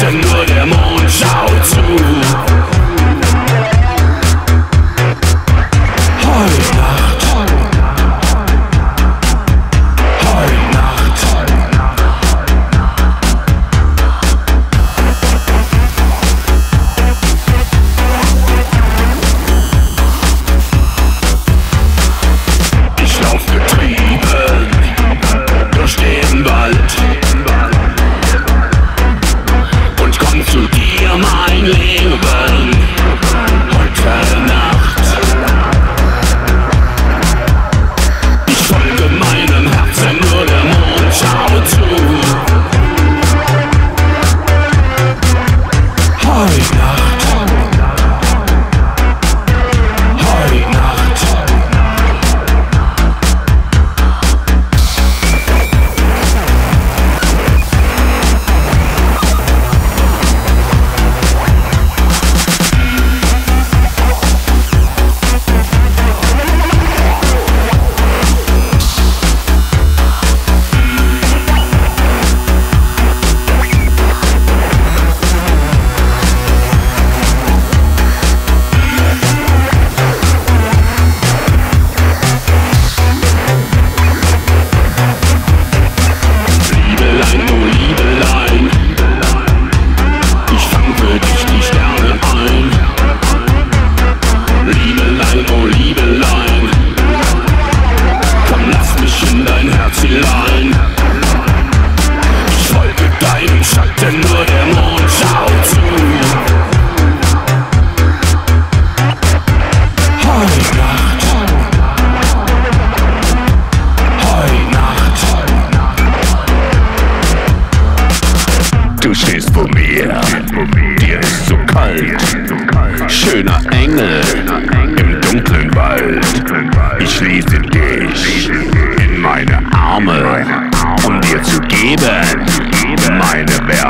整个联盟。Zipfellein. Ich folge deinem Schatten, nur der Mond schaut zu. Heute Nacht. Heute Nacht. Du stehst vor mir, dir ist so kalt, schöner Engel. Leben, Leben meine Werte.